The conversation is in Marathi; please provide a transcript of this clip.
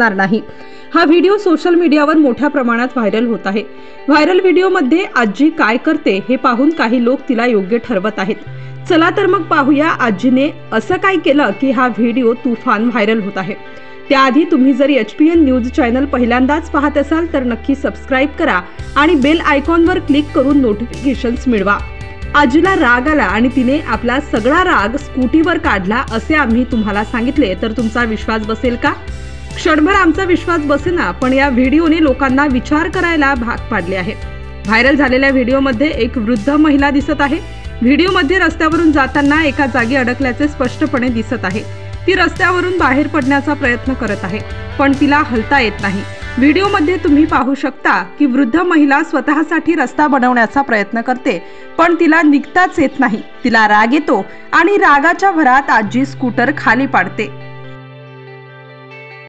होणार नाही. हा व्हिडिओ सोशल मीडियावर मोठ्या प्रमाणात व्हायरल होत आहे. व्हायरल व्हिडिओमध्ये आजी काय करते हे पाहून काही लोक तिला योग्य ठरवत आहेत. चला तर मग पाहूया आजीने असं काय केलं की हा व्हिडिओ तुफान व्हायरल होत आहे. त्याआधी तुम्ही जर H P N news channel पहिल्यांदाच पाहत असाल तर नक्की सबस्क्राईब करा आणि बेल आयकॉनवर क्लिक करून नोटिफिकेशन्स मिळवा. आजीला राग आला आणि तिने आपला सगळा राग स्कूटीवर काढला असे आम्ही तुम्हाला सांगितले. तर तुमचा विश्वास बसेल का? क्षणभर आमचा विश्वास बसेना पण या व्हिडिओने लोकांना विचार करायला भाग पाडले आहे व्हायरल झालेल्या व्हिडिओमध्ये एक वृद्ध महिला दिसत आहे. व्हिडिओमध्ये रस्त्यावरून जाताना एका जागी अडकल्याचे स्पष्टपणे दिसत आहे. ती रस्त्यावरून बाहेर पडण्याचा प्रयत्न करत आहे पण तिला हलता येत नाही. व्हिडिओमध्ये तुम्ही पाहू शकता की वृद्ध महिला स्वतःसाठी रस्ता बनवण्याचा प्रयत्न करते पण तिला निघताच येत नाही. तिला राग येतो आणि रागाच्या भरात आजी स्कूटर खाली पाडते.